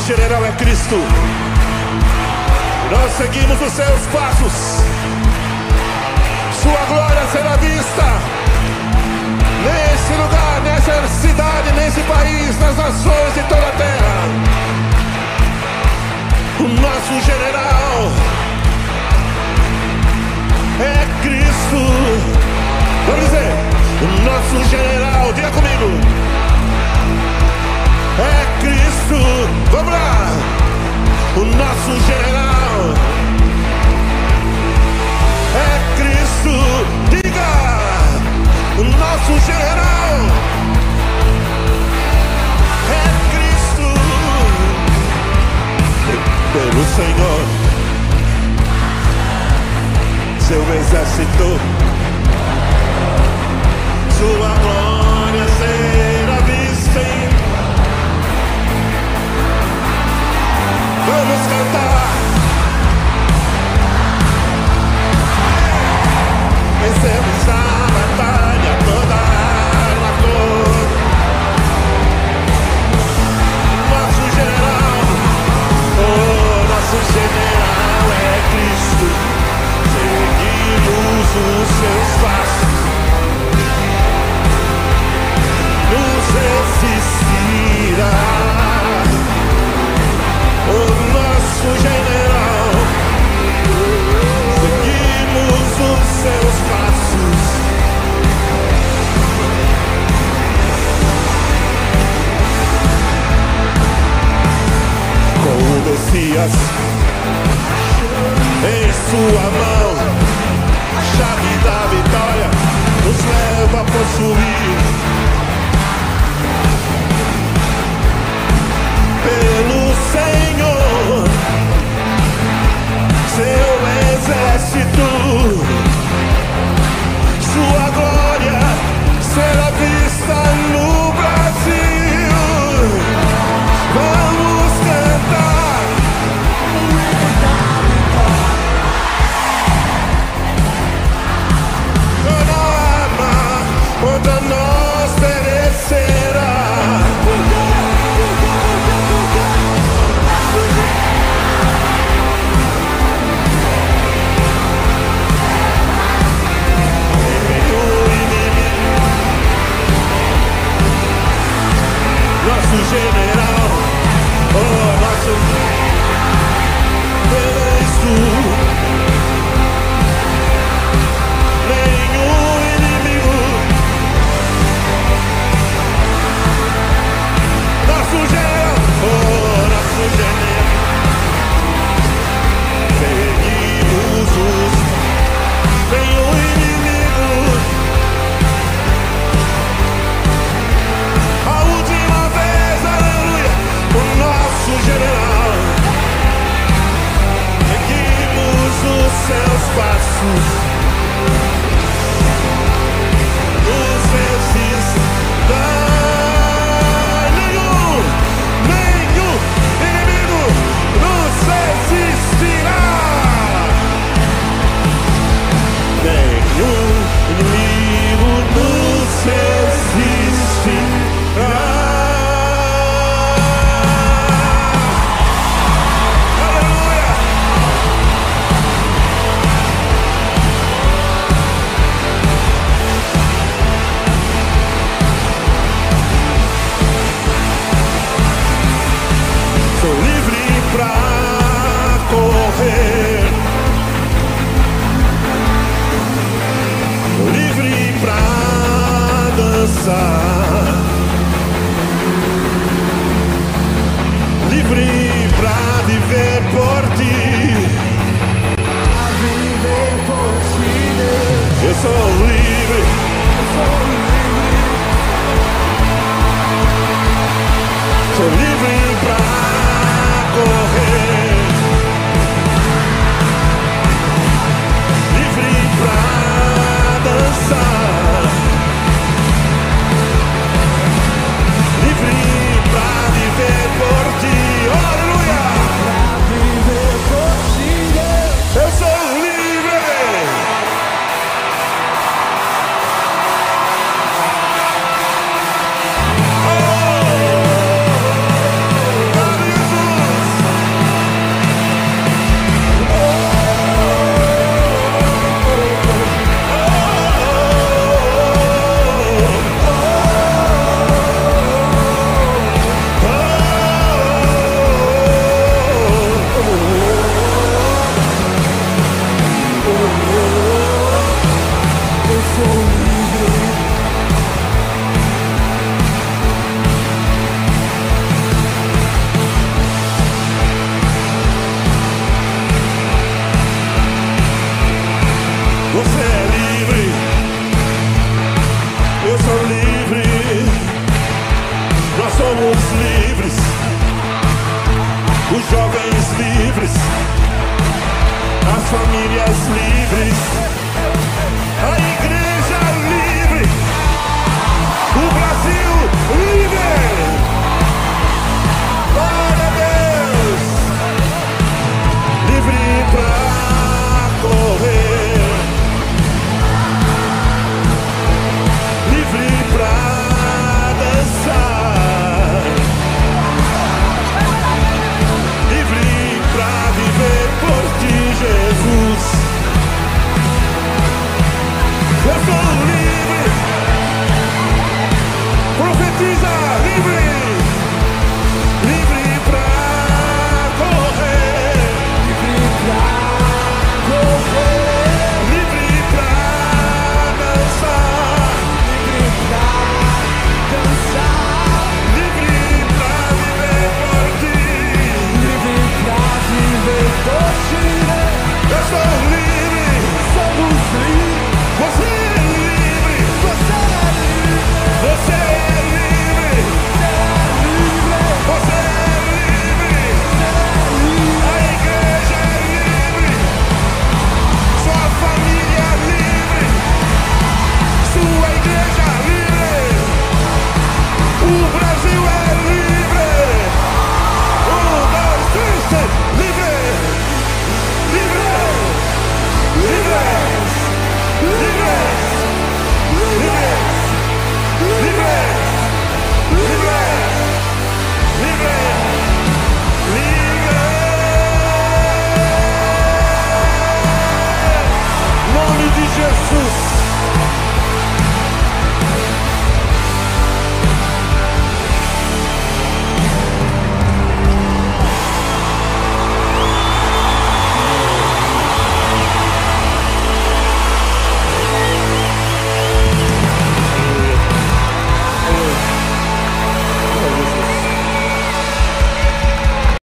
nosso general é Cristo. Nós seguimos os seus passos. Sua glória será vista nesse lugar, nessa cidade, nesse país, nas nações de toda a terra. O nosso general é Cristo. Vamos dizer, o nosso general, diga comigo. É nosso, vamos lá, o nosso general é Cristo. em sua mão. A chave da vitória nos leva a possuir Oh, that's a... Os jovens livres. As famílias livres.